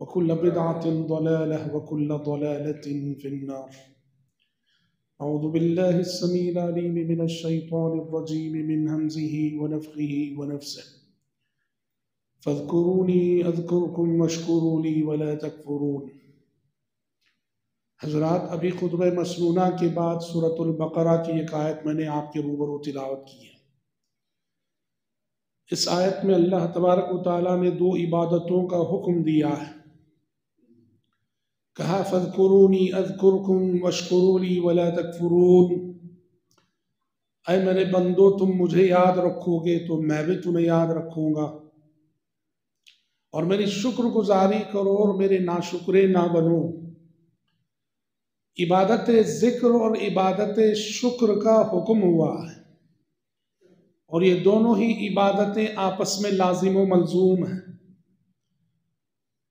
وكل بدعة ضلالة وكل ضلالة في النار. أعوذ بالله السميع العليم من الشيطان الرجيم من همزه ونفخه ونفسه. فاذكروني أذكركم واشكروا لي ولا تكفرون. حضرات، ابھی خطبہ مسنونہ کے بعد سورة البقرہ کی ایک آیت میں نے آپ کے روبرو تلاوت کی ہے۔ اس آیت میں اللہ تبارک و تعالیٰ نے دو عبادتوں کا حکم دیا ہے۔ کہا، فذکرونی اذکرکم واشکرولی ولا تکفرون۔ اے میرے بندو، تم مجھے یاد رکھو گے تو میں بھی تمہیں یاد رکھوں گا۔ اور میری شکر گزاری کرو اور میرے ناشکرے نہ بنو۔ عبادت ذکر اور عبادت شکر کا حکم ہوا ہے۔ اور یہ دونوں ہی عبادتیں آپس میں لازم و ملزوم ہیں۔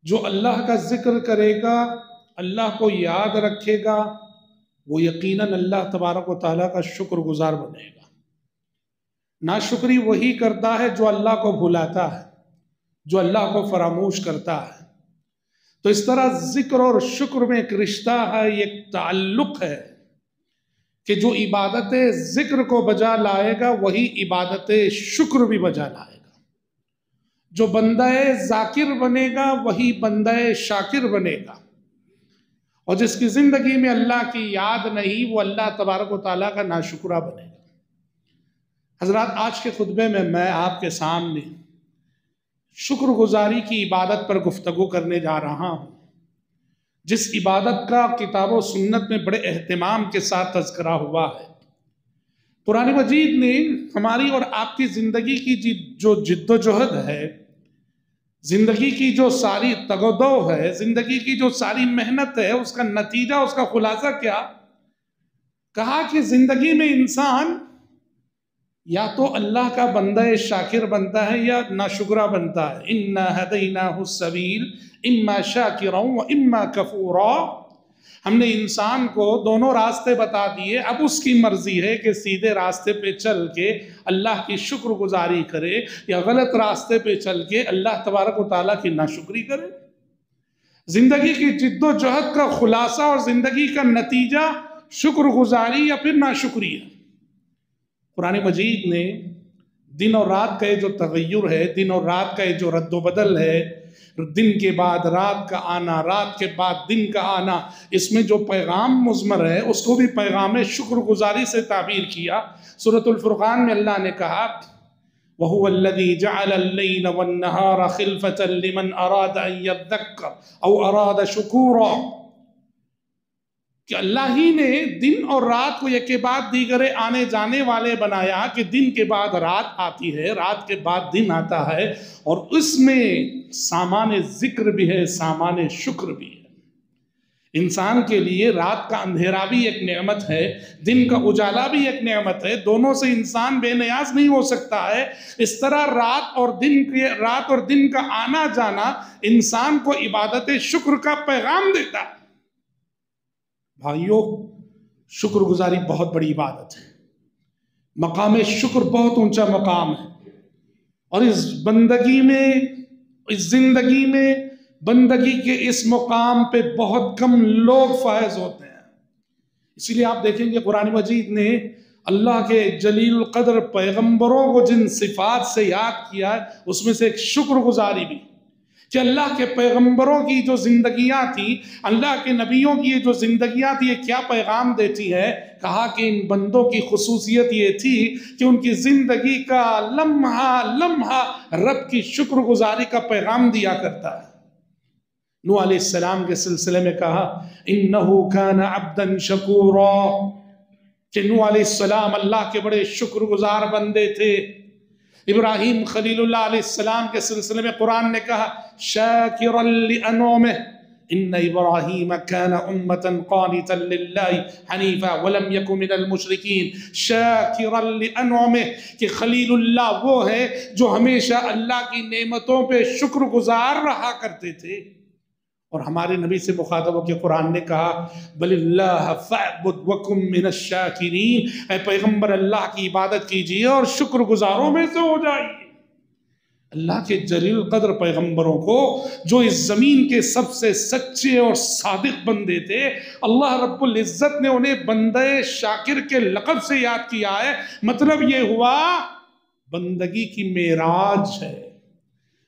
جو اللہ کا ذکر کرے گا اللہ کو یاد رکھے گا، وہ یقیناً اللہ تبارک و تعالیٰ کا شکر گزار بنے گا۔ ناشکری وہی کرتا ہے جو اللہ کو بھلاتا ہے، جو اللہ کو فراموش کرتا ہے۔ تو اس طرح ذکر اور شکر میں ایک رشتہ ہے ایک تعلق ہے کہ جو عبادت ذکر کو بجا لائے گا، وہی عبادت شکر بھی بجا لائے گا۔ جو بندہ ذاکر بنے گا، وہی بندہ شاکر بنے گا۔ اور جس کی زندگی میں اللہ کی یاد نہیں، وہ اللہ تبارک و تعالیٰ کا ناشکرہ بنے گا۔ حضرات، آج کے خطبے میں میں آپ کے سامنے شکر گزاری کی عبادت پر گفتگو کرنے جا رہا ہوں۔ جس عبادت کا کتاب و سنت میں بڑے اہتمام کے ساتھ تذکرہ ہوا ہے۔ قرآن مجید نے ہماری اور آپ کی زندگی کی جی- جو جد و جہد ہے زندگی کی جو ساری تگودو ہے، زندگی کی جو ساری محنت ہے، اس کا نتیجہ، اس کا خلاصہ کیا؟ کہا کہ زندگی میں انسان یا تو اللہ کا بندہ شاکر بنتا ہے یا ناشکرہ بنتا ہے۔ اِنَّا هَدَيْنَاهُ السَّبِيلِ اِمَّا شَاكِرًا وَإِمَّا كَفُورًا ہم نے انسان کو دونوں راستے بتا دیے، اب اس کی مرضی ہے کہ سیدھے راستے پہ چل کے اللہ کی شکر گزاری کرے یا غلط راستے پہ چل کے اللہ تبارک و تعالیٰ کی ناشکری کرے۔ زندگی کی جد و جہد کا خلاصہ اور زندگی کا نتیجہ شکر گزاری یا پھر ناشکری ہے۔ قرآن مجید نے دن اور رات کا یہ جو تغیر ہے، دن اور رات کا یہ جو رد و بدل ہے دن کے بعد، رات کا آنا، رات کے بعد دن کا آنا، اس میں جو پیغام مزمر ہے، اس کو بھی پیغام شکر گزاری سے تعبیر کیا۔ سورة الفرقان میں اللہ نے کہا، وَهُوَ الَّذِي جَعَلَ اللَّيْلَ وَالنَّهَارَ خِلْفَةً لِمَنْ أَرَادَ أَن يَذَّكَّرَ أَوْ أَرَادَ شُكُورًا۔ کہ اللہ ہی نے دن اور رات کو یکے بعد دیگرے آنے جانے والے بنایا کہ دن کے بعد رات آتی ہے، رات کے بعد دن آتا ہے اور اس میں سامان ذکر بھی ہے، سامان شکر بھی ہے۔ انسان کے لیے رات کا اندھیرا بھی ایک نعمت ہے، دن کا اجالا بھی ایک نعمت ہے۔ دونوں سے انسان بے نیاز نہیں ہو سکتا ہے۔ اس طرح رات اور دن کے، رات اور دن کا آنا جانا انسان کو عبادت شکر کا پیغام دیتا ہے۔ بھائیوں شکر گزاری بہت بڑی عبادت ہے۔ مقام شکر بہت اونچا مقام ہے۔ اور اس بندگی میں، اس زندگی میں بندگی کے اس مقام پہ بہت کم لوگ فائز ہوتے ہیں۔ اسی لیے آپ دیکھیں گے قرآن مجید نے اللہ کے جلیل القدر پیغمبروں کو جن صفات سے یاد کیا ہے، اس میں سے ایک شکر گزاری بھی۔ کہ اللہ کے پیغمبروں کی جو زندگیاں تھیں، اللہ کے نبیوں کی یہ جو زندگیاں تھی یہ کیا پیغام دیتی ہے؟ کہا کہ ان بندوں کی خصوصیت یہ تھی کہ ان کی زندگی کا لمحہ لمحہ رب کی شکر گزاری کا پیغام دیا کرتا ہے۔ نو علیہ السلام کے سلسلے میں کہا، انہو کان عبدا شکورا کہ نو علیہ السلام اللہ کے بڑے شکر گزار بندے تھے۔ ابراہیم خلیل اللہ علیہ السلام کے سلسلے میں قرآن نے کہا شاکر لانومہ ان ابراہیم کان امتا قانتا للہ حنیفا ولم یکو من المشرکین۔ شاکرا لانومہ کہ خلیل اللہ وہ ہے جو ہمیشہ اللہ کی نعمتوں پہ شکر گزار رہا کرتے تھے۔ اور ہمارے نبی سے مخاطب ہو کے قرآن نے کہا، بل اللہ فعبد وکم من الشاکرین. اے پیغمبر، اللہ کی عبادت کیجیے اور شکر گزاروں میں سے ہو جائیے۔ اللہ کے جلیل قدر پیغمبروں کو، جو اس زمین کے سب سے سچے اور صادق بندے تھے، اللہ رب العزت نے انہیں بندے شاکر کے لقب سے یاد کیا ہے۔ مطلب یہ ہوا، بندگی کی میراج ہے،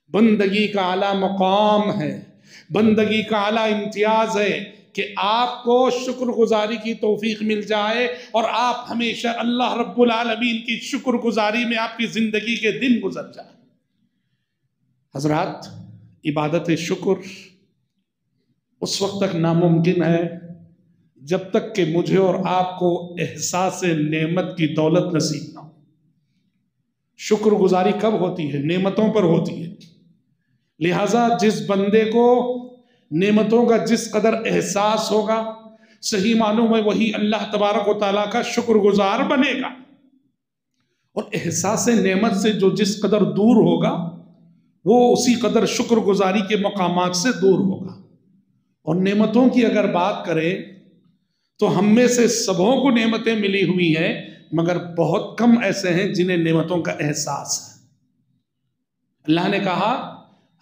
بندگی کا اعلیٰ مقام ہے۔ بندگی کا اعلیٰ امتیاز ہے کہ آپ کو شکر گزاری کی توفیق مل جائے اور آپ ہمیشہ اللہ رب العالمین کی شکر گزاری میں آپ کی زندگی کے دن گزر جائے حضرات، عبادت شکر اس وقت تک ناممکن ہے جب تک کہ مجھے اور آپ کو احساس نعمت کی دولت نصیب نہ ہو۔ شکر گزاری کب ہوتی ہے؟ نعمتوں پر ہوتی ہے۔ لہٰذا جس بندے کو نعمتوں کا جس قدر احساس ہوگا، صحیح معلوم ہے وہی اللہ تبارک و تعالیٰ کا شکر گزار بنے گا۔ اور احساس نعمت سے جو جس قدر دور ہوگا، وہ اسی قدر شکر گزاری کے مقامات سے دور ہوگا۔ اور نعمتوں کی اگر بات کریں، تو ہم میں سے سبوں کو نعمتیں ملی ہوئی ہیں، مگر بہت کم ایسے ہیں جنہیں نعمتوں کا احساس ہے۔ اللہ نے کہا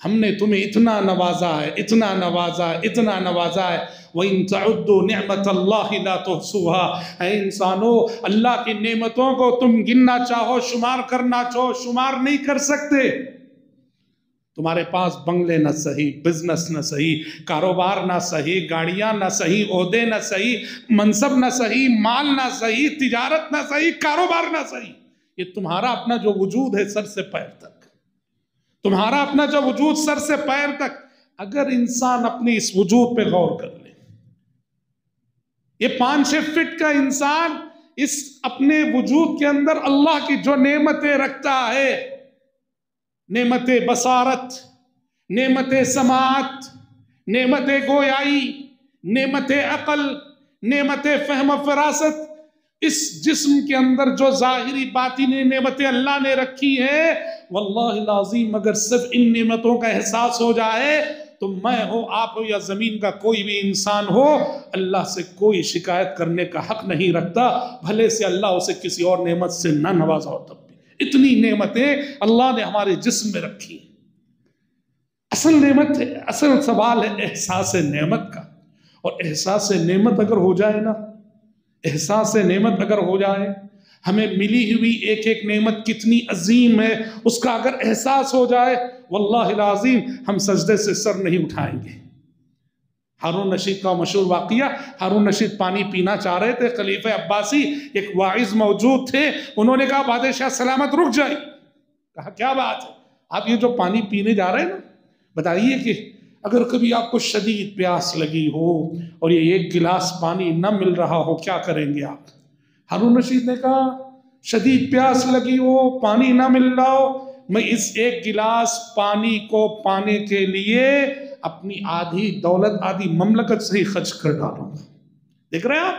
ہم نے تمہیں اتنا نوازا ہے، اتنا نوازا ہے، اتنا نوازا ہے۔ وَإِن تَعُدُّ نِعْمَةَ اللَّهِ لَا تُحْسُوهَا اے انسانو، اللہ کی نعمتوں کو تم گننا چاہو، شمار کرنا چاہو، شمار نہیں کر سکتے۔ تمہارے پاس بنگلے نہ صحیح بزنس نہ صحیح، کاروبار نہ صحیح، گاڑیاں نہ صحیح، عہدے نہ صحیح، منصب نہ صحیح، مال نہ صحیح، تجارت نہ صحیح، کاروبار نہ صحیح۔ یہ تمہارا اپنا جو وجود ہے، سر سے پیر تک۔ تمہارا اپنا جو وجود سر سے پیر تک، اگر انسان اپنی اس وجود پہ غور کر لے، یہ پانچ چھ فٹ کا انسان اس اپنے وجود کے اندر اللہ کی جو نعمتیں رکھتا ہے، نعمت بصارت، نعمت سماعت، نعمت گویائی، نعمت عقل، نعمت فہم و فراست، اس جسم کے اندر جو ظاہری باطنی نعمتیں اللہ نے رکھی ہیں واللہ العظیم اگر صرف ان نعمتوں کا احساس ہو جائے تو میں ہو آپ ہو یا زمین کا کوئی بھی انسان ہو، اللہ سے کوئی شکایت کرنے کا حق نہیں رکھتا، بھلے سے اللہ اسے کسی اور نعمت سے نہ نوازا ہو تب بھی۔ اتنی نعمتیں اللہ نے ہمارے جسم میں رکھی اصل نعمت ہے، اصل سوال ہے احساس نعمت کا۔ اور احساس نعمت اگر ہو جائے نا، احساس نعمت اگر ہو جائے ہمیں ملی ہوئی ایک ایک نعمت کتنی عظیم ہے، اس کا اگر احساس ہو جائے، واللہ العظیم، ہم سجدے سے سر نہیں اٹھائیں گے۔ ہارون نشید کا مشہور واقعہ، ہارون نشید پانی پینا چاہ رہے تھے، خلیفہ عباسی ایک واعظ موجود تھے، انہوں نے کہا، بادشاہ سلامت رک جائے۔ کہا، کیا بات ہے؟ آپ یہ جو پانی پینے جا رہے ہیں نا، بتائیے کہ اگر کبھی آپ کو شدید پیاس لگی ہو اور یہ ایک گلاس پانی نہ مل رہا ہو، کیا کریں گے آپ؟ ہارون رشید نے کہا، شدید پیاس لگی ہو، پانی نہ مل رہا ہو، میں اس ایک گلاس پانی کو پانے کے لیے اپنی آدھی دولت، آدھی مملکت سے ہی خرچ کر ڈالوں گا۔ دیکھ رہے ہیں آپ؟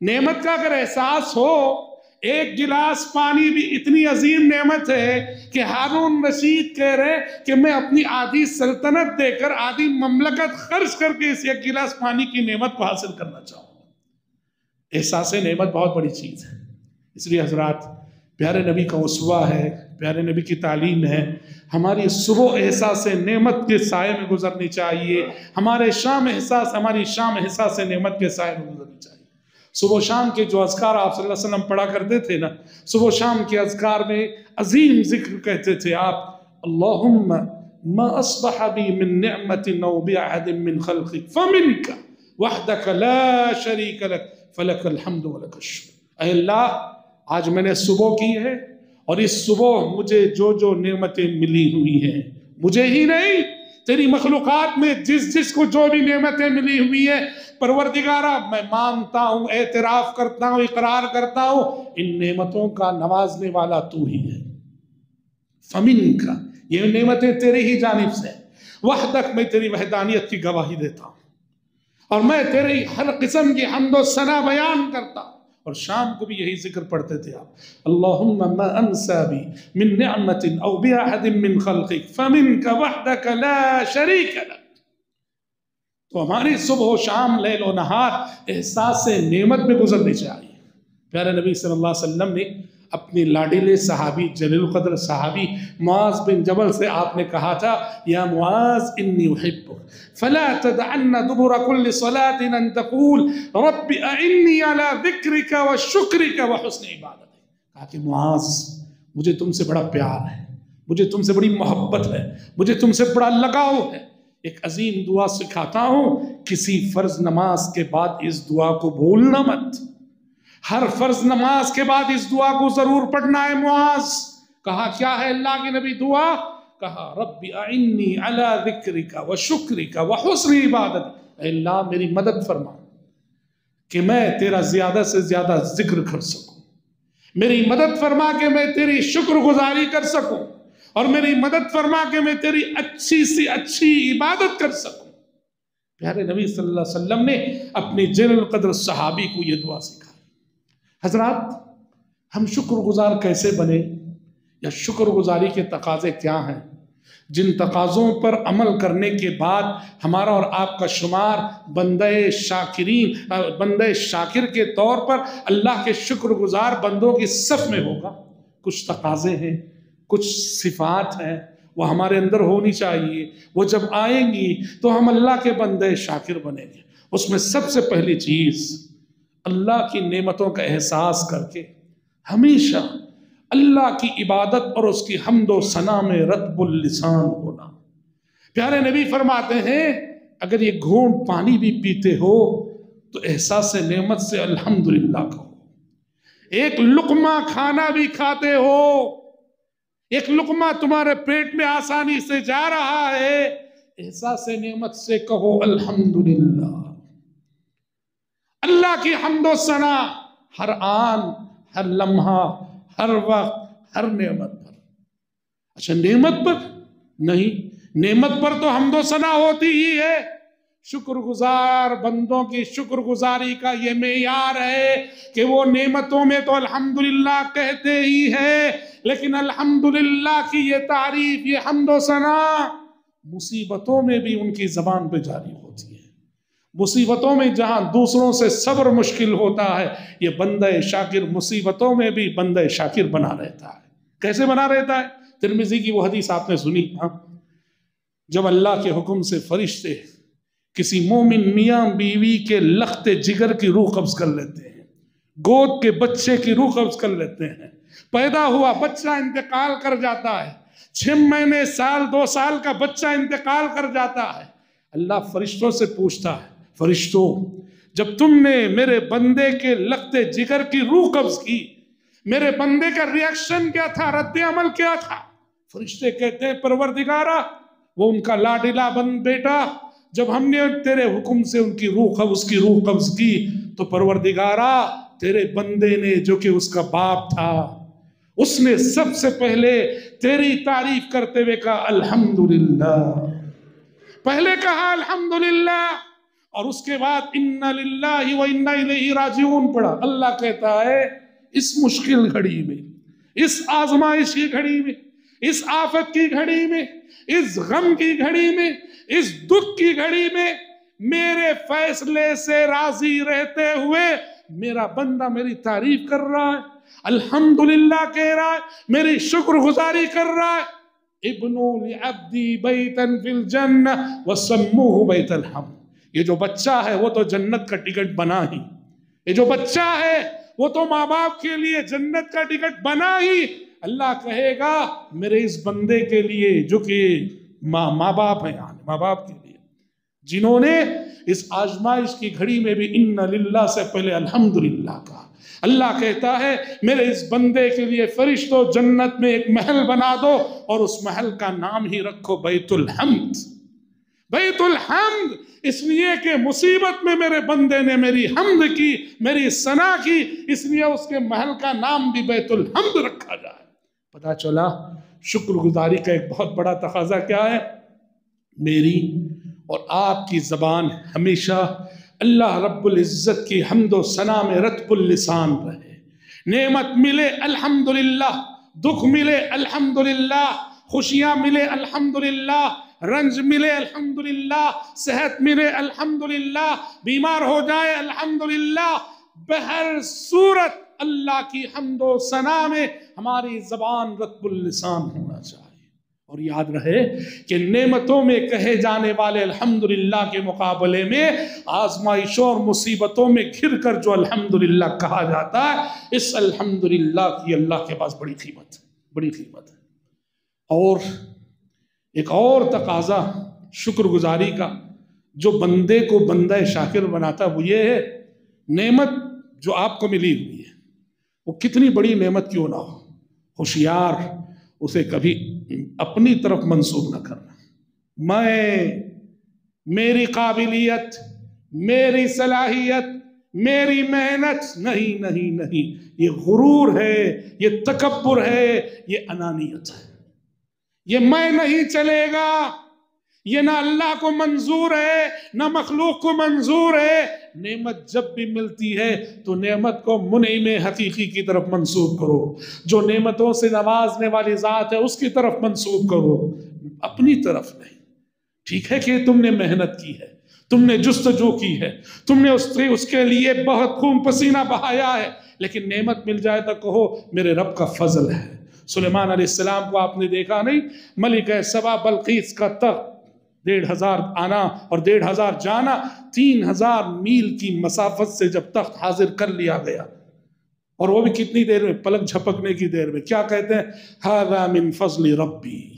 نعمت کا اگر احساس ہو، ایک گلاس پانی بھی اتنی عظیم نعمت ہے کہ ہارون رشید کہہ رہے کہ میں اپنی آدھی سلطنت دے کر، آدھی مملکت خرچ کر کے اس ایک گلاس پانی کی نعمت کو حاصل کرنا چاہوں۔ احساس نعمت بہت بڑی چیز ہے۔ اس لیے حضرات، پیارے نبی کا اسوا ہے، پیارے نبی کی تعلیم ہے، ہماری صبح احساس نعمت کے سائے میں گزرنی چاہیے۔ ہمارے شام احساس، ہماری شام احساس نعمت کے سائے میں گزرنی چاہیے۔ صبح و شام کے جو اذکار آپ صلی اللہ علیہ وسلم پڑھا کرتے تھے نا، صبح و شام کے اذکار میں عظیم ذکر کہتے تھے آپ، اللہم ما اصبح بی من نعمت نو بعد من خلقك فمنك وحدك لا شریک لك فلك الحمد ولك الشکر۔ اے اللہ، آج میں نے صبح کی ہے اور اس صبح مجھے جو جو نعمتیں ملی ہوئی ہیں، مجھے ہی نہیں، تیری مخلوقات میں جس جس کو جو بھی نعمتیں ملی ہوئی ہیں، پروردگارہ، میں مانتا ہوں، اعتراف کرتا ہوں، اقرار کرتا ہوں، ان نعمتوں کا نوازنے والا تو ہی ہے۔ فمن کا یہ نعمتیں تیری ہی جانب سے وحدک، میں تیری وحدانیت کی گواہی دیتا ہوں۔ اور میں تیری ہر قسم کی حمد و ثنا بیان کرتا اور شام کو بھی یہی ذکر پڑھتے تھے آپ۔ اللہم ما انسا بی من نعمت او بیاحد من خلقک فمنک وحدک لا شریک لک۔ تو ہماری صبح و شام، لیل و نہار، احساس نعمت میں گزرنی چاہیے۔ پیارے نبی صلی اللہ علیہ وسلم نے اپنی لاڈیل صحابی، جلیل القدر صحابی معاذ بن جبل سے آپ نے کہا تھا، یا معاذ، انی احبک۔ فلا تدعن دبر كل صلاة ان تقول، رب اعنی على ذکرک و شکرک و حسن عبادت کہا کہ معاذ، مجھے تم سے بڑا پیار ہے، مجھے تم سے بڑی محبت ہے، مجھے تم سے بڑا لگاؤ ہے۔ ایک عظیم دعا سکھاتا ہوں، کسی فرض نماز کے بعد اس دعا کو بھولنا مت۔ ہر فرض نماز کے بعد اس دعا کو ضرور پڑھنا ہے معاذ۔ کہا، کیا ہے اللہ کی نبی دعا؟ کہا، رب اعنی علی ذکرک و شکرک و حسن عبادت. اے اللہ، میری مدد فرما کہ میں تیرا زیادہ سے زیادہ ذکر کر سکوں۔ میری مدد فرما کہ میں تیری شکر گزاری کر سکوں۔ اور میری مدد فرما کے میں تیری اچھی سی اچھی عبادت کر سکوں۔ پیارے نبی صلی اللہ علیہ وسلم نے اپنی جن القدر صحابی کو یہ دعا سکھائی۔ حضرات، ہم شکر گزار کیسے بنے؟ یا شکر گزاری کے تقاضے کیا ہیں؟ جن تقاضوں پر عمل کرنے کے بعد ہمارا اور آپ کا شمار بندہ شاکرین، بندہ شاکر کے طور پر اللہ کے شکر گزار بندوں کی صف میں ہوگا۔ کچھ تقاضے ہیں، کچھ صفات ہیں، وہ ہمارے اندر ہونی چاہیے۔ وہ جب آئیں گی تو ہم اللہ کے بندے شاکر بنیں گے۔ اس میں سب سے پہلی چیز اللہ کی نعمتوں کا احساس کر کے ہمیشہ اللہ کی عبادت اور اس کی حمد و ثنا میں رتب اللسان ہونا۔ پیارے نبی فرماتے ہیں، اگر یہ گھونٹ پانی بھی پیتے ہو تو احساس نعمت سے الحمدللہ کہو۔ ایک لقمہ کھانا بھی کھاتے ہو، ایک لقمہ تمہارے پیٹ میں آسانی سے جا رہا ہے، احساس نعمت سے کہو الحمدللہ۔ اللہ کی حمد و ثنا ہر آن، ہر لمحہ، ہر وقت، ہر نعمت پر۔ اچھا نعمت پر؟ نہیں، نعمت پر تو حمد و ثنا ہوتی ہی ہے۔ شکر گزار بندوں کی شکر گزاری کا یہ معیار ہے کہ وہ نعمتوں میں تو الحمدللہ کہتے ہی ہے، لیکن الحمدللہ کی یہ تعریف، یہ حمد و ثنا مصیبتوں میں بھی ان کی زبان پہ جاری ہوتی ہے۔ مصیبتوں میں جہاں دوسروں سے صبر مشکل ہوتا ہے، یہ بندہ شاکر مصیبتوں میں بھی بندہ شاکر بنا رہتا ہے۔ کیسے بنا رہتا ہے؟ ترمیزی کی وہ حدیث آپ نے سنی۔ ہاں۔ جب اللہ کے حکم سے فرشتے کسی مومن میاں بیوی کے لخت جگر کی روح قبض کر لیتے ہیں، گود کے بچے کی روح قبض کر لیتے ہیں۔ پیدا ہوا بچہ انتقال کر جاتا ہے۔ چھ مہینے، سال، دو سال کا بچہ انتقال کر جاتا ہے۔ اللہ فرشتوں سے پوچھتا ہے فرشتوں، جب تم نے میرے بندے کے لخت جگر کی روح قبض کی، میرے بندے کا ریاکشن کیا تھا؟ رد عمل کیا تھا؟ فرشتے کہتے ہیں، پروردگارہ، وہ ان کا لاڈلا بند بیٹا، جب ہم نے تیرے حکم سے ان کی روح قبض کی، روح قبض کی، تو پروردگارہ، تیرے بندے نے جو کہ اس کا باپ تھا، اس نے سب سے پہلے تیری تعریف کرتے ہوئے کہا، الحمدللہ۔ پہلے کہا، الحمدللہ۔ اور اس کے بعد ان للہ و الیہ راجعون پڑھا۔ اللہ کہتا ہے، اس مشکل گھڑی میں، اس آزمائش کی گھڑی میں، اس آفت کی گھڑی میں، اس غم کی گھڑی میں، اس دکھ کی گھڑی میں میرے فیصلے سے راضی رہتے ہوئے میرا بندہ میری تعریف کر رہا ہے، الحمدللہ کہہ رہا ہے، میری شکر گزاری کر رہا ہے۔ ابنو لعبدی بیتن فی الجنہ وسموہ بیت الحمد۔ یہ جو بچہ ہے وہ تو جنت کا ٹکٹ بنا ہی۔ یہ جو بچہ ہے وہ تو ماں باپ کے لیے جنت کا ٹکٹ بنا ہی۔ اللہ کہے گا، میرے اس بندے کے لیے جو کہ ماں ماں باپ ہیں یعنی ماں باپ کے لیے۔ جنہوں نے اس آزمائش کی گھڑی میں بھی ان للہ سے پہلے الحمدللہ کا اللہ کہتا ہے، میرے اس بندے کے لیے فرشتوں جنت میں ایک محل بنا دو اور اس محل کا نام ہی رکھو بیت الحمد۔ بیت الحمد، اس لیے کہ مصیبت میں میرے بندے نے میری حمد کی، میری سنا کی، اس لیے اس کے محل کا نام بھی بیت الحمد رکھا جائے۔ پتا چلا، شکر گزاری کا ایک بہت بڑا تقاضا کیا ہے؟ میری اور آپ کی زبان ہمیشہ اللہ رب العزت کی حمد و ثنا میں رتب اللسان رہے۔ نعمت ملے، الحمدللہ۔ دکھ ملے، الحمدللہ۔ خوشیاں ملے، الحمدللہ۔ رنج ملے الحمدللہ، صحت ملے الحمدللہ، بیمار ہو جائے الحمدللہ، بہر صورت اللہ کی حمد و ثنا میں ہماری زبان رتب اللسان ہونا چاہیے۔ اور یاد رہے کہ نعمتوں میں کہے جانے والے الحمدللہ کے مقابلے میں آزمائشوں اور مصیبتوں میں گھر کر جو الحمدللہ کہا جاتا ہے، اس الحمدللہ کی اللہ کے پاس بڑی قیمت بڑی قیمت ہے۔ اور ایک اور تقاضا شکر گزاری کا، جو بندے کو بندہ شاکر بناتا، وہ یہ ہے، نعمت جو آپ کو ملی ہوئی ہے، وہ کتنی بڑی نعمت کیوں نہ ہو؟ ہوشیار، اسے کبھی اپنی طرف منسوخ نہ کرنا۔ میں، میری قابلیت، میری صلاحیت، میری محنت، نہیں نہیں نہیں، یہ غرور ہے، یہ تکبر ہے، یہ انانیت ہے۔ یہ میں نہیں چلے گا۔ یہ نہ اللہ کو منظور ہے، نہ مخلوق کو منظور ہے۔ نعمت جب بھی ملتی ہے تو نعمت کو منعم حقیقی کی طرف منسوخ کرو۔ جو نعمتوں سے نوازنے والی ذات ہے، اس کی طرف منسوخ کرو۔ اپنی طرف نہیں۔ ٹھیک ہے کہ تم نے محنت کی ہے۔ تم نے جستجو کی ہے۔ تم نے اس کے لیے بہت خون پسینہ بہایا ہے۔ لیکن نعمت مل جائے تو کہو، میرے رب کا فضل ہے۔ سلیمان علیہ السلام کو آپ نے دیکھا نہیں؟ ملک سبا بلقیس کا تخت، ڈیڑھ ہزار آنا اور ڈیڑھ ہزار جانا، تین ہزار میل کی مسافت سے جب تخت حاضر کر لیا گیا۔ اور وہ بھی کتنی دیر میں؟ پلک جھپکنے کی دیر میں۔ کیا کہتے ہیں؟ من فضل ربی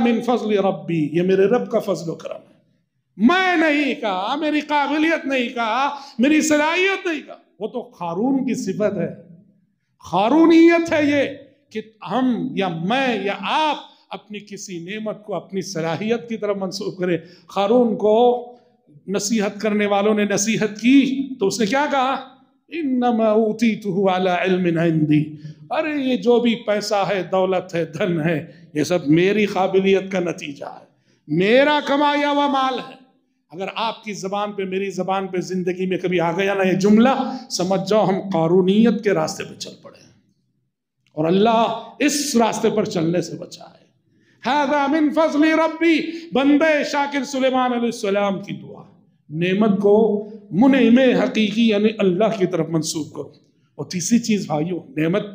من فضل ربی یہ میرے رب کا فضل و کرم ہے۔ میں نہیں کہا، میری قابلیت نہیں کہا، میری صلاحیت نہیں کہا۔ وہ تو خارون کی صفت ہے۔ خارونیت ہے یہ۔ کہ ہم یا میں یا آپ اپنی کسی نعمت کو اپنی صلاحیت کی طرف منسوخ کرے خارون کو نصیحت کرنے والوں نے نصیحت کی تو اس نے کیا کہا؟ انما اوتیتہ علی علم عندی۔ ارے یہ جو بھی پیسہ ہے، دولت ہے، دھن ہے، یہ سب میری قابلیت کا نتیجہ ہے۔ میرا کمایا ہوا مال ہے۔ اگر آپ کی زبان پہ، میری زبان پہ زندگی میں کبھی آ گیا نا یہ جملہ، سمجھ جاؤ ہم قارونیت کے راستے پہ چل پڑے اور اللہ اس راستے پر چلنے سے بچائے هذا من فضل ربی، بندے شاکر سلیمان علیہ السلام کی دعا۔ نعمت کو منعم حقیقی یعنی اللہ کی طرف منسوخ کرو۔ اور تیسری چیز بھائیو، نعمت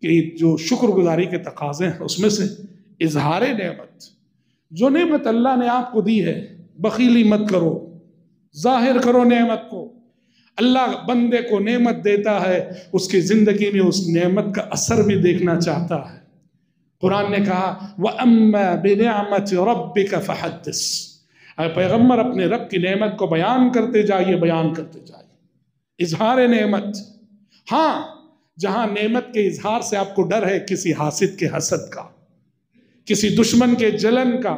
کی جو شکر گزاری کے تقاضے ہیں، اس میں سے اظہار نعمت۔ جو نعمت اللہ نے آپ کو دی ہے، بخیلی مت کرو، ظاہر کرو نعمت کو۔ اللہ بندے کو نعمت دیتا ہے، اس کی زندگی میں اس نعمت کا اثر بھی دیکھنا چاہتا ہے۔ قرآن نے کہا، وَأَمَّا بِنِعْمَةِ رَبِّكَ فَحَدِّسِ اے پیغمبر، اپنے رب کی نعمت کو بیان کرتے جائیے، بیان کرتے جائیے۔ اظہار نعمت۔ ہاں جہاں نعمت کے اظہار سے آپ کو ڈر ہے، کسی حاسد کے حسد کا، کسی دشمن کے جلن کا،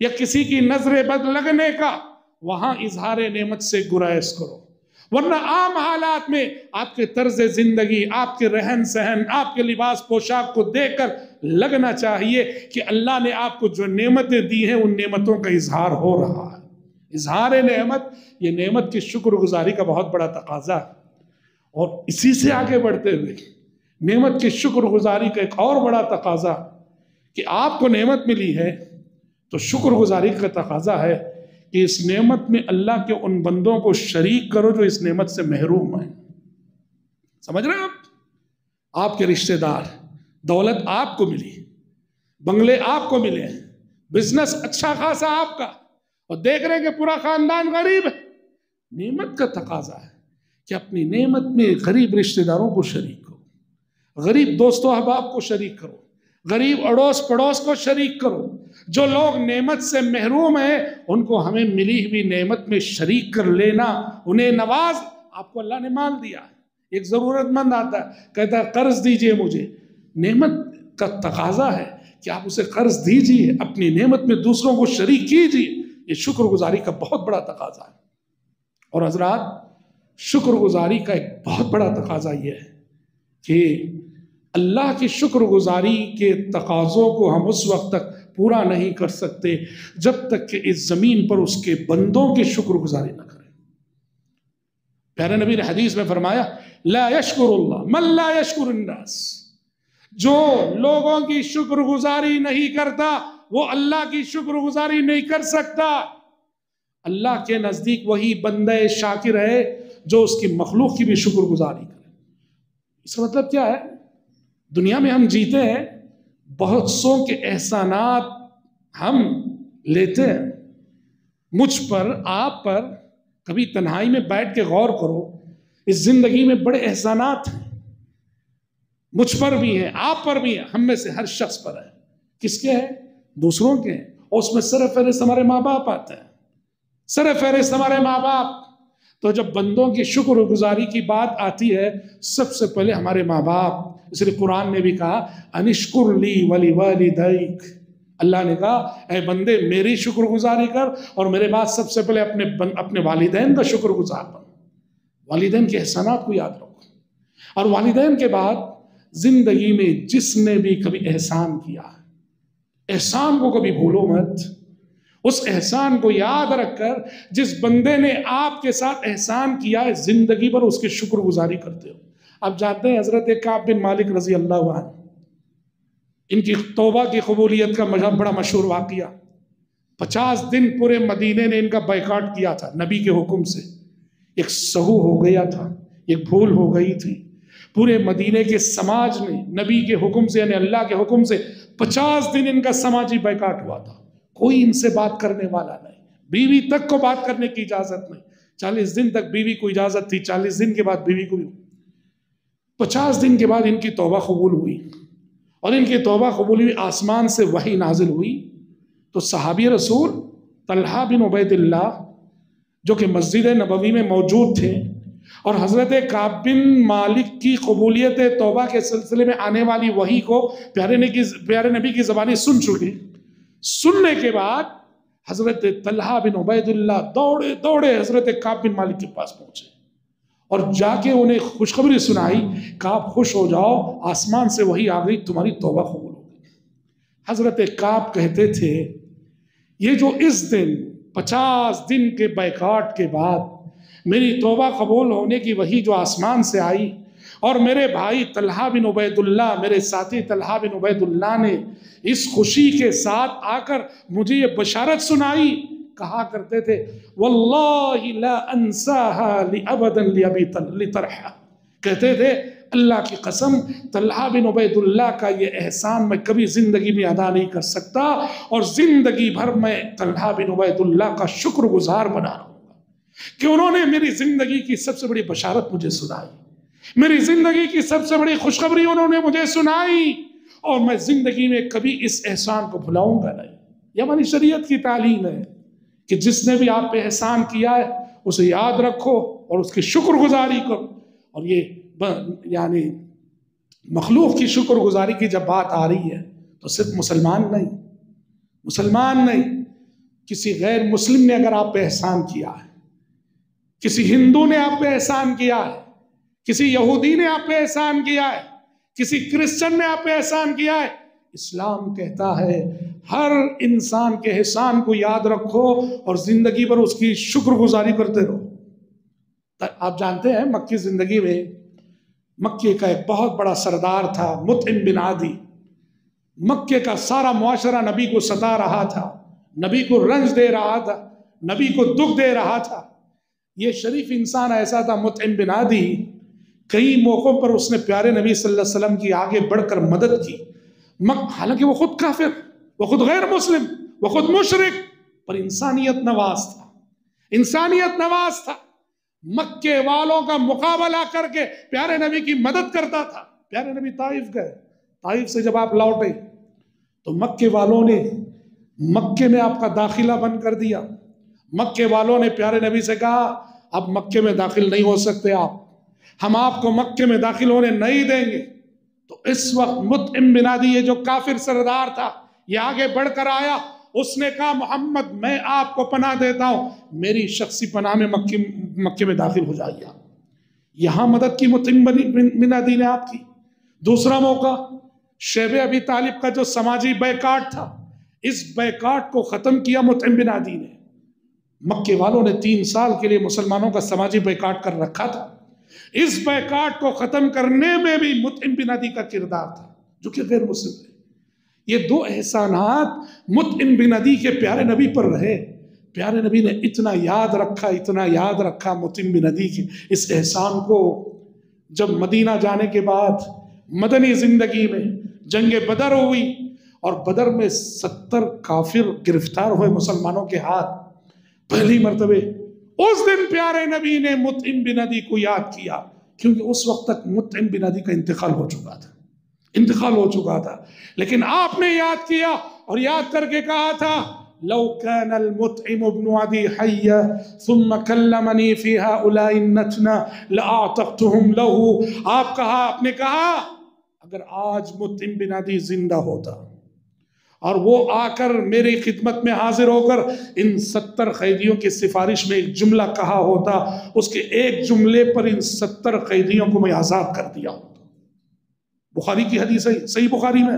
یا کسی کی نظر بد لگنے کا، وہاں اظہار نعمت سے گرائش کرو۔ ورنہ عام حالات میں آپ کے طرز زندگی، آپ کے رہن سہن، آپ کے لباس پوشاک کو دیکھ کر لگنا چاہیے کہ اللہ نے آپ کو جو نعمتیں دی ہیں، ان نعمتوں کا اظہار ہو رہا ہے۔ اظہار نعمت، یہ نعمت کی شکر گزاری کا بہت بڑا تقاضا ہے۔ اور اسی سے آگے بڑھتے ہوئے، نعمت کی شکر گزاری کا ایک اور بڑا تقاضا، کہ آپ کو نعمت ملی ہے تو شکر گزاری کا تقاضا ہے کہ اس نعمت میں اللہ کے ان بندوں کو شریک کرو جو اس نعمت سے محروم ہیں۔ سمجھ رہے ہیں آپ؟ آپ کے رشتہ دار، دولت آپ کو ملی، بنگلے آپ کو ملے، بزنس اچھا خاصا آپ کا، اور دیکھ رہے ہیں کہ پورا خاندان غریب ہے۔ نعمت کا تقاضا ہے کہ اپنی نعمت میں غریب رشتہ داروں کو شریک کرو، غریب دوست و احباب کو شریک کرو۔ غریب اڑوس پڑوس کو شریک کرو۔ جو لوگ نعمت سے محروم ہیں، ان کو ہمیں ملی ہوئی نعمت میں شریک کر لینا۔ انہیں نواز، آپ کو اللہ نے مال دیا ایک ضرورت مند آتا ہے، کہتا ہے، قرض دیجیے مجھے۔ نعمت کا تقاضا ہے کہ آپ اسے قرض دیجیے، اپنی نعمت میں دوسروں کو شریک کیجیے۔ یہ شکر گزاری کا بہت بڑا تقاضا ہے۔ اور حضرات، شکر گزاری کا ایک بہت بڑا تقاضا یہ ہے کہ اللہ کی شکر گزاری کے تقاضوں کو ہم اس وقت تک پورا نہیں کر سکتے جب تک کہ اس زمین پر اس کے بندوں کی شکر گزاری نہ کریں۔ پیارے نبی نے حدیث میں فرمایا، لا یشکر اللہ، من لا یشکر الناس۔ جو لوگوں کی شکر گزاری نہیں کرتا، وہ اللہ کی شکر گزاری نہیں کر سکتا۔ اللہ کے نزدیک وہی بندہ شاکر ہے جو اس کی مخلوق کی بھی شکر گزاری کرے۔ اس کا مطلب کیا ہے؟ دنیا میں ہم جیتے ہیں، بہت سو کے احسانات ہم لیتے ہیں۔ مجھ پر، آپ پر کبھی تنہائی میں بیٹھ کے غور کرو، اس زندگی میں بڑے احسانات ہیں۔ مجھ پر بھی ہیں، آپ پر بھی ہیں، ہم میں سے ہر شخص پر ہے کس کے ہیں؟ دوسروں کے ہیں۔ اور اس میں سر فہرست ہمارے ماں باپ آتے ہیں۔ سر فہرست ہمارے ماں باپ۔ تو جب بندوں کی شکر و گزاری کی بات آتی ہے، سب سے پہلے ہمارے ماں باپ۔ اس لیے قرآن نے بھی کہا، انشکر لی ولی والدیک اللہ نے کہا، اے بندے، میری شکر گزاری کر اور میرے بعد سب سے پہلے اپنے اپنے والدین کا شکر گزار بن۔ والدین کے احسانات کو یاد رکھو۔ اور والدین کے بعد زندگی میں جس نے بھی کبھی احسان کیا، احسان کو کبھی بھولو مت۔ اس احسان کو یاد رکھ کر جس بندے نے آپ کے ساتھ احسان کیا ہے، زندگی پر اس کی شکر گزاری کرتے ہو۔ آپ جانتے ہیں حضرت کعب بن مالک رضی اللہ عنہ، ان کی توبہ کی قبولیت کا بڑا مشہور واقعہ۔ پچاس دن پورے مدینے نے ان کا بیکاٹ کیا تھا نبی کے حکم سے۔ ایک سہو ہو گیا تھا، ایک بھول ہو گئی تھی۔ پورے مدینے کے سماج نے نبی کے حکم سے یعنی اللہ کے حکم سے پچاس دن ان کا سماجی بیکاٹ ہوا تھا۔ کوئی ان سے بات کرنے والا نہیں۔ بیوی تک کو بات کرنے کی اجازت نہیں۔ چالیس دن تک بیوی کو اجازت تھی، چالیس دن کے بعد بیوی کو بھی۔ پچاس دن کے بعد ان کی توبہ قبول ہوئی۔ اور ان کی توبہ قبول ہوئی، آسمان سے وہی نازل ہوئی۔ تو صحابی رسول طلحہ بن عبید اللہ، جو کہ مسجد نبوی میں موجود تھے، اور حضرت کعب بن مالک کی قبولیت توبہ کے سلسلے میں آنے والی وہی کو پیارے نے کی، پیارے نبی کی زبانی سن چکی۔ سننے کے بعد حضرت طلحہ بن عبید اللہ دوڑے دوڑے حضرت کعب بن مالک کے پاس پہنچے۔ اور جا کے انہیں خوشخبری سنائی کہ آپ خوش ہو جاؤ، آسمان سے وہی آ گئی، تمہاری توبہ قبول ہو گئی. حضرت کعب کہتے تھے، یہ جو اس دن، پچاس دن کے بیکاٹ کے بعد، میری توبہ قبول ہونے کی وہی جو آسمان سے آئی، اور میرے بھائی طلحہ بن عبید اللہ میرے ساتھی طلحہ بن عبید اللہ نے اس خوشی کے ساتھ آ کر مجھے یہ بشارت سنائی۔ کہا کرتے تھے، واللہ لا انساها لابدا لابی لطرحہ. کہتے تھے، اللہ کی قسم، طلحہ بن عبید اللہ کا یہ احسان میں کبھی زندگی میں ادا نہیں کر سکتا اور زندگی بھر میں طلحہ بن عبید اللہ کا شکر گزار بنا رہوں گا کہ انہوں نے میری زندگی کی سب سے بڑی بشارت مجھے سنائی، میری زندگی کی سب سے بڑی خوشخبری انہوں نے مجھے سنائی اور میں زندگی میں کبھی اس احسان کو بھلاؤں گا نہیں۔ یہ ہماری شریعت کی تعلیم ہے۔ کہ جس نے بھی آپ پہ احسان کیا ہے، اسے یاد رکھو اور اس کی شکر گزاری کرو۔ اور یہ یعنی مخلوق کی شکر گزاری کی جب بات آ رہی ہے تو صرف مسلمان نہیں مسلمان نہیں، کسی غیر مسلم نے اگر آپ پہ احسان کیا ہے، کسی ہندو نے آپ پہ احسان کیا ہے، کسی یہودی نے آپ پہ احسان کیا ہے، کسی کرسچن نے آپ پہ احسان کیا ہے، اسلام کہتا ہے ہر انسان کے احسان کو یاد رکھو اور زندگی پر اس کی شکر گزاری کرتے رہو۔ آپ جانتے ہیں مکی زندگی میں مکے کا ایک بہت بڑا سردار تھا متعم بن عادی۔ مکے کا سارا معاشرہ نبی کو ستا رہا تھا، نبی کو رنج دے رہا تھا، نبی کو دکھ دے رہا تھا۔ یہ شریف انسان ایسا تھا متعم بنادی کئی موقعوں پر اس نے پیارے نبی صلی اللہ علیہ وسلم کی آگے بڑھ کر مدد کی۔ حالانکہ وہ خود کافر۔ وہ خود غیر مسلم وہ خود مشرق پر انسانیت نواز تھا۔ انسانیت نواز تھا۔ مکے والوں کا مقابلہ کر کے پیارے نبی کی مدد کرتا تھا۔ پیارے نبی طائف گئے۔ طائف سے جب آپ لوٹے، تو مکے والوں نے مکے میں آپ کا داخلہ بند کر دیا۔ مکے والوں نے پیارے نبی سے کہا، اب مکے میں داخل نہیں ہو سکتے آپ۔ ہم آپ کو مکے میں داخل ہونے نہیں دیں گے۔ تو اس وقت متعم بنادی یہ جو کافر سردار تھا یہ آگے بڑھ کر آیا، اس نے کہا، محمد، میں آپ کو پناہ دیتا ہوں۔ میری شخصی پناہ میں مکے میں داخل ہو جائیے یہاں مدد کی متعم بنادی نے آپ کی۔ دوسرا موقع شیب ابی طالب کا جو سماجی بیکاٹ تھا، اس بیکاٹ کو ختم کیا متعم بنادی نے۔ مکے والوں نے تین سال کے لیے مسلمانوں کا سماجی بیکاٹ کر رکھا تھا۔ اس بیکاٹ کو ختم کرنے میں بھی متعم بنادی کا کردار تھا، جو کہ غیر مسلم تھے یہ دو احسانات متعم بنادی کے پیارے نبی پر رہے۔ پیارے نبی نے اتنا یاد رکھا، اتنا یاد رکھا متعم بنادی کے اس احسان کو۔ جب مدینہ جانے کے بعد مدنی زندگی میں جنگ بدر ہوئی اور بدر میں ستر کافر گرفتار ہوئے مسلمانوں کے ہاتھ، پہلی مرتبہ اس دن پیارے نبی نے متعم بن کو یاد کیا، کیونکہ اس وقت تک متعم بن کا انتقال ہو چکا تھا۔ انتقال ہو چکا تھا۔ لیکن آپ نے یاد کیا اور یاد کر کے کہا تھا، لو كان المتعم ابن عدي حيا ثم كلمني في هؤلاء النتنا لاعتقتهم له آپ کہا، آپ نے کہا، اگر آج متعم بن عدی زندہ ہوتا اور وہ آ کر میری خدمت میں حاضر ہو کر ان ستر قیدیوں کی سفارش میں ایک جملہ کہا ہوتا، اس کے ایک جملے پر ان ستر قیدیوں کو میں آزاد کر دیا ہوتا بخاری کی حدیث ہے، صحیح بخاری میں۔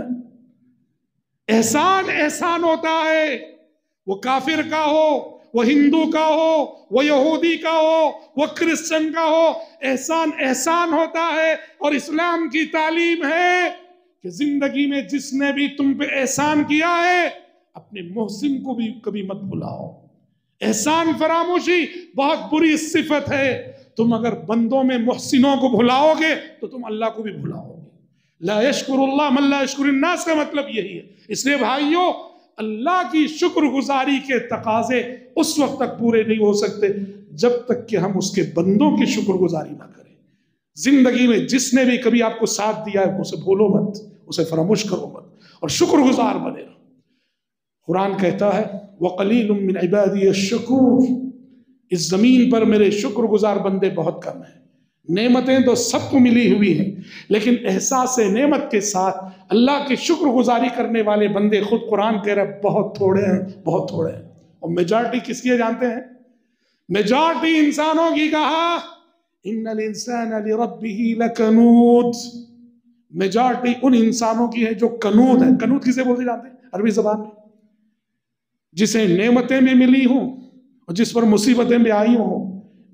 احسان احسان ہوتا ہے، وہ کافر کا ہو، وہ ہندو کا ہو، وہ یہودی کا ہو، وہ کرسچن کا ہو۔ احسان احسان ہوتا ہے اور اسلام کی تعلیم ہے کہ زندگی میں جس نے بھی تم پہ احسان کیا ہے، اپنے محسن کو بھی کبھی مت بلاؤ احسان فراموشی بہت بری صفت ہے۔ تم اگر بندوں میں محسنوں کو بھلاؤ گے تو تم اللہ کو بھی بھلاؤ۔ گے لا یشکر اللہ من لا یشکر الناس کا مطلب یہی ہے۔ اس لیے بھائیوں اللہ کی شکر گزاری کے تقاضے اس وقت تک پورے نہیں ہو سکتے جب تک کہ ہم اس کے بندوں کی شکر گزاری نہ کریں۔ زندگی میں جس نے بھی کبھی آپ کو ساتھ دیا ہے، اسے بھولو مت، اسے فراموش کرو مت اور شکر گزار بنے رہو۔ قرآن کہتا ہے، وَقَلِيلٌ مِّنْ عِبَادِيَ الشَّكُورِ۔ اس زمین پر میرے شکر گزار بندے بہت کم ہیں۔ نعمتیں تو سب کو ملی ہوئی ہیں۔ لیکن احساس نعمت کے ساتھ اللہ کی شکر گزاری کرنے والے بندے خود قرآن کہہ رہے بہت تھوڑے ہیں، بہت تھوڑے ہیں۔ اور میجارٹی کس کی جانتے ہیں؟ میجارٹی انسانوں کی کہا ان الانسان لربه لکنود میجارٹی ان انسانوں کی ہے جو کنود ہے کنود کسے بولتے جانتے ہیں؟ عربی زبان میں۔ جسے نعمتیں بھی ملی ہوں اور جس پر مصیبتیں بھی آئی ہوں۔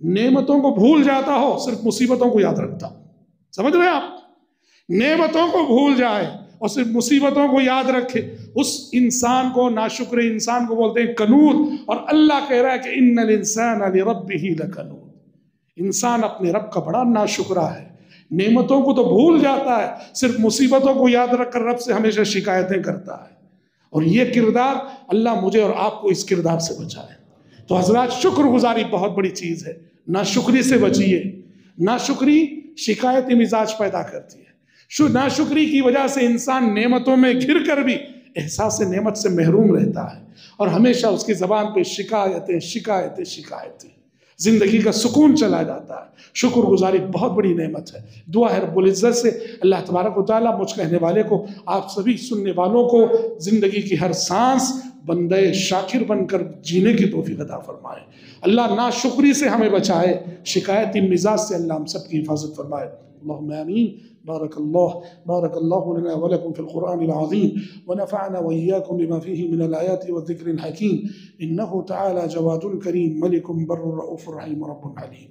نعمتوں کو بھول جاتا ہو، صرف مصیبتوں کو یاد رکھتا ہو۔ سمجھ رہے آپ؟ نعمتوں کو بھول جائے اور صرف مصیبتوں کو یاد رکھے۔ اس انسان کو، ناشکر انسان کو بولتے ہیں کنود اور اللہ کہہ رہا ہے کہ ان الانسان لربه لکنود انسان اپنے رب کا بڑا ناشکرہ ہے۔ نعمتوں کو تو بھول جاتا ہے، صرف مصیبتوں کو یاد رکھ کر رب سے ہمیشہ شکایتیں کرتا ہے۔ اور یہ کردار اللہ مجھے اور آپ کو اس کردار سے بچائے۔ تو حضرات، شکر گزاری بہت بڑی چیز ہے۔ نہ شکری سے بچیے نہ شکری شکایتی مزاج پیدا کرتی ہے۔ نہ شکری کی وجہ سے انسان نعمتوں میں گھر کر بھی احساس نعمت سے محروم رہتا ہے اور ہمیشہ اس کی زبان پہ شکایتیں شکایتیں شکایتیں۔ زندگی کا سکون چلا جاتا ہے۔ شکر گزاری بہت بڑی نعمت ہے۔ دعا ہے رب العزت سے، اللہ تبارک و تعالیٰ مجھ کہنے والے کو، آپ سبھی سننے والوں کو زندگی کی ہر سانس بندے شاکر بن کر جینے کی توفیق عطا فرمائے۔ اللہ نا شکری سے ہمیں بچائے شکایتی مزاج سے اللہ ہم سب کی حفاظت فرمائے۔ اللهم آمين بارك الله بارك الله لنا ولكم في القرآن العظيم ونفعنا وإياكم بما فيه من الآيات والذكر الحكيم إنه تعالى جواد كريم ملك بر رؤوف رحيم رب عليم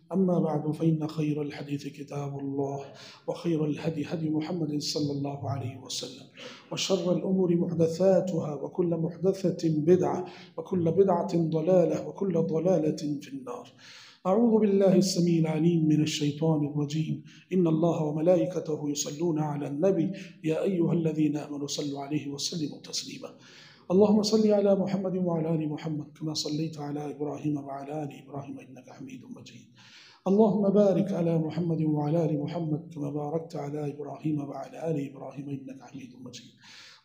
أما بعد فإن خير الحديث كتاب الله وخير الهدي هدي محمد صلى الله عليه وسلم وشر الأمور محدثاتها وكل محدثة بدعة وكل بدعة ضلالة وكل ضلالة في النار. أعوذ بالله السميع العليم من الشيطان الرجيم. إن الله وملائكته يصلون على النبي يا أيها الذين آمنوا صلوا عليه وسلموا تسليما. اللهم صل على محمد وعلى آل محمد كما صليت على إبراهيم وعلى آل إبراهيم إنك حميد مجيد. اللهم بارك على محمد وعلى آل محمد كما باركت على إبراهيم وعلى آل إبراهيم إنك حميد مجيد.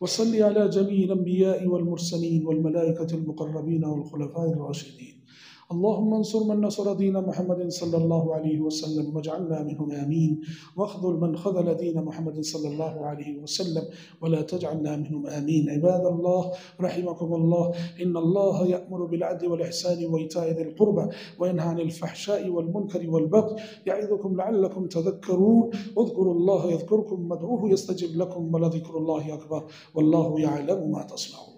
وصل على جميع الأنبياء والمرسلين والملائكة المقربين والخلفاء الراشدين. اللهم انصر من نصر دين محمد صلى الله عليه وسلم واجعلنا منهم آمين. واخذل من خذل دين محمد صلى الله عليه وسلم ولا تجعلنا منهم آمين. عباد الله رحمكم الله إن الله يأمر بالعدل والإحسان وإيتاء ذي القربى وينهى عن الفحشاء والمنكر والبغي يعظكم لعلكم تذكرون. اذكروا الله يذكركم مدعوه يستجب لكم ولذكر الله أكبر. والله يعلم ما تصنعون.